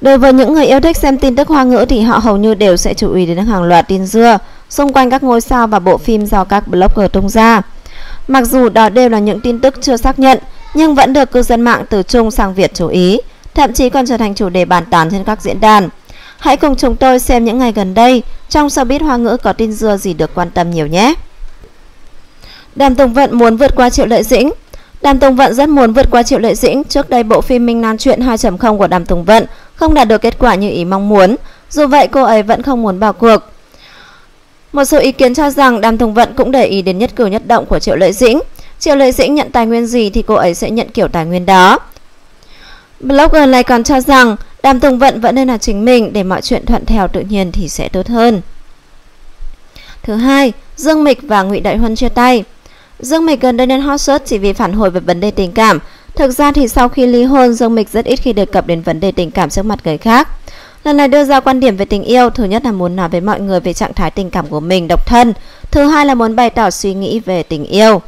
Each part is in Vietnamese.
Đối với những người yêu thích xem tin tức hoa ngữ thì họ hầu như đều sẽ chú ý đến hàng loạt tin dưa xung quanh các ngôi sao và bộ phim do các blogger tung ra. Mặc dù đó đều là những tin tức chưa xác nhận, nhưng vẫn được cư dân mạng từ Trung sang Việt chú ý, thậm chí còn trở thành chủ đề bàn tán trên các diễn đàn. Hãy cùng chúng tôi xem những ngày gần đây trong showbiz hoa ngữ có tin dưa gì được quan tâm nhiều nhé. Đàm Tùng Vận muốn vượt qua Triệu Lợi Dĩnh Đàm Tùng Vận rất muốn vượt qua Triệu Lợi Dĩnh. Trước đây bộ phim Minh Nan Chuyện 2.0 của Đàm Tùng Vận không đạt được kết quả như ý mong muốn. Dù vậy cô ấy vẫn không muốn bỏ cuộc. Một số ý kiến cho rằng Đàm Tùng Vận cũng để ý đến nhất cử nhất động của Triệu Lợi Dĩnh. Triệu Lợi Dĩnh nhận tài nguyên gì thì cô ấy sẽ nhận kiểu tài nguyên đó. Blogger này còn cho rằng Đàm Tùng Vận vẫn nên là chính mình để mọi chuyện thuận theo tự nhiên thì sẽ tốt hơn. Thứ hai, Dương Mịch và Ngụy Đại Huân chia tay. Dương Mịch gần đây nên hot search chỉ vì phản hồi về vấn đề tình cảm. Thực ra thì sau khi ly hôn, Dương Mịch rất ít khi đề cập đến vấn đề tình cảm trước mặt người khác. Lần này đưa ra quan điểm về tình yêu, thứ nhất là muốn nói với mọi người về trạng thái tình cảm của mình độc thân, thứ hai là muốn bày tỏ suy nghĩ về tình yêu.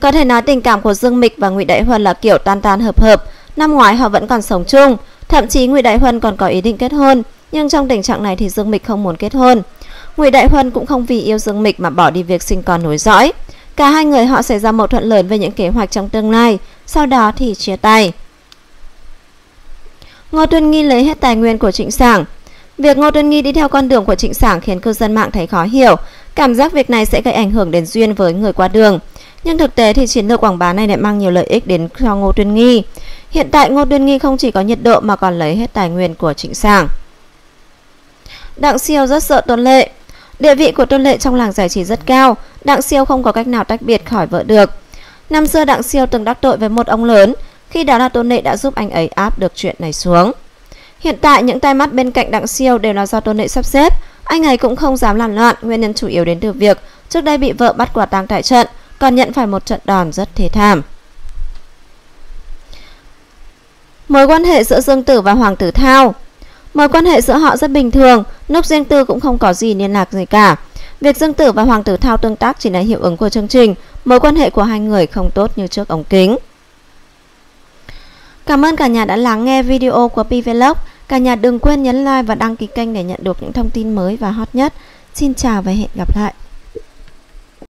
Có thể nói tình cảm của Dương Mịch và Ngụy Đại Huân là kiểu tan tan hợp hợp, năm ngoái họ vẫn còn sống chung, thậm chí Ngụy Đại Huân còn có ý định kết hôn, nhưng trong tình trạng này thì Dương Mịch không muốn kết hôn. Ngụy Đại Huân cũng không vì yêu Dương Mịch mà bỏ đi việc sinh con nối dõi. Cả hai người họ xảy ra mâu thuẫn lớn về những kế hoạch trong tương lai, sau đó thì chia tay. Ngô Tuân Nghi lấy hết tài nguyên của Trịnh Sảng. Việc Ngô Tuân Nghi đi theo con đường của Trịnh Sảng khiến cư dân mạng thấy khó hiểu, cảm giác việc này sẽ gây ảnh hưởng đến duyên với người qua đường. Nhưng thực tế thì chiến lược quảng bá này lại mang nhiều lợi ích đến cho Ngô Tuân Nghi. Hiện tại Ngô Tuân Nghi không chỉ có nhiệt độ mà còn lấy hết tài nguyên của Trịnh Sảng. Đặng Siêu rất sợ Tôn Lệ. Địa vị của Tôn Lệ trong làng giải trí rất cao, Đặng Siêu không có cách nào tách biệt khỏi vợ được. Năm xưa Đặng Siêu từng đắc tội với một ông lớn, khi đó là Tôn Nệ đã giúp anh ấy áp được chuyện này xuống. Hiện tại những tai mắt bên cạnh Đặng Siêu đều là do Tôn Nệ sắp xếp, anh ấy cũng không dám làm loạn, nguyên nhân chủ yếu đến từ việc trước đây bị vợ bắt quả tang tại trận, còn nhận phải một trận đòn rất thê thảm. Mối quan hệ giữa Dương Tử và Hoàng Tử Thao Mối quan hệ giữa họ rất bình thường, lúc riêng tư cũng không có gì liên lạc gì cả. Việc Dương Tử và Hoàng Tử Thao tương tác chỉ là hiệu ứng của chương trình, mối quan hệ của hai người không tốt như trước ống kính. Cảm ơn cả nhà đã lắng nghe video của Pvlog. Cả nhà đừng quên nhấn like và đăng ký kênh để nhận được những thông tin mới và hot nhất. Xin chào và hẹn gặp lại.